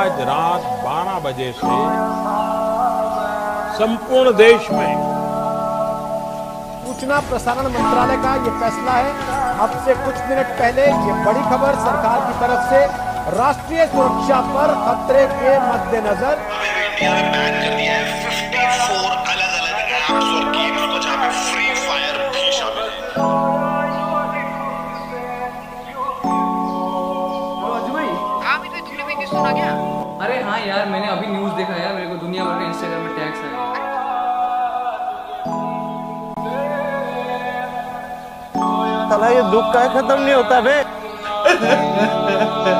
आज रात 12 बजे से संपूर्ण देश में सूचना प्रसारण मंत्रालय का ये फैसला है। अब से कुछ मिनट पहले ये बड़ी खबर सरकार की तरफ़ से राष्ट्रीय सुरक्षा पर खतरे के मद्देनजर। सुना क्या? अरे हाँ यार मैंने अभी न्यूज़ देखा यार मेरे को दुनिया भर के इंस्टाग्राम में टैक्स है। साला ये दुख का खत्म नहीं होता बे।